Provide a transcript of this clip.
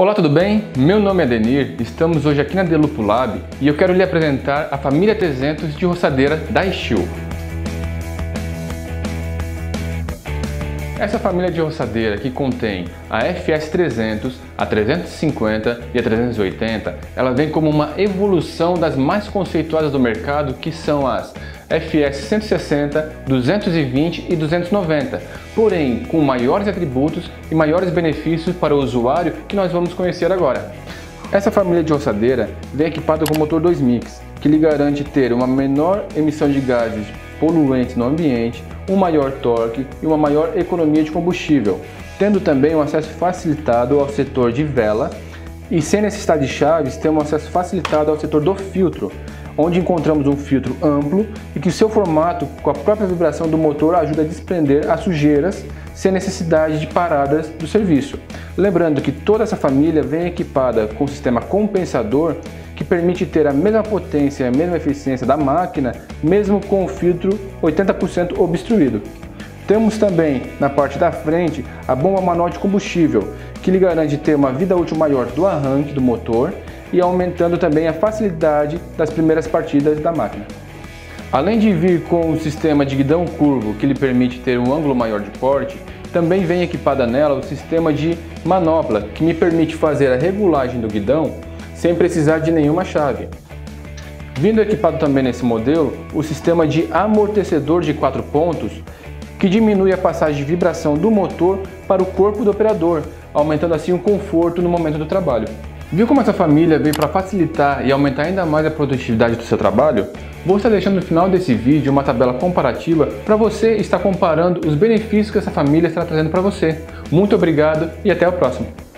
Olá, tudo bem? Meu nome é Denir, estamos hoje aqui na Delupo Lab e eu quero lhe apresentar a família 300 de roçadeira da Steel. Essa família de roçadeira que contém a FS300, a 350 e a 380, ela vem como uma evolução das mais conceituadas do mercado, que são as FS 160, 220 e 290, porém com maiores atributos e maiores benefícios para o usuário que nós vamos conhecer agora. Essa família de roçadeira vem equipada com motor 2 mix, que lhe garante ter uma menor emissão de gases poluentes no ambiente, um maior torque e uma maior economia de combustível, tendo também um acesso facilitado ao setor de vela e sem necessidade de chaves, tem um acesso facilitado ao setor do filtro, onde encontramos um filtro amplo e que seu formato, com a própria vibração do motor, ajuda a desprender as sujeiras sem necessidade de paradas do serviço. Lembrando que toda essa família vem equipada com um sistema compensador permite ter a mesma potência e a mesma eficiência da máquina, mesmo com o filtro 80% obstruído. Temos também na parte da frente a bomba manual de combustível, que lhe garante ter uma vida útil maior do arranque do motor e aumentando também a facilidade das primeiras partidas da máquina. Além de vir com o sistema de guidão curvo que lhe permite ter um ângulo maior de porte, também vem equipada nela o sistema de manopla que me permite fazer a regulagem do guidão sem precisar de nenhuma chave. Vindo equipado também nesse modelo o sistema de amortecedor de quatro pontos que diminui a passagem de vibração do motor para o corpo do operador, aumentando assim o conforto no momento do trabalho. Viu como essa família veio para facilitar e aumentar ainda mais a produtividade do seu trabalho? Vou estar deixando no final desse vídeo uma tabela comparativa para você estar comparando os benefícios que essa família está trazendo para você. Muito obrigado e até o próximo!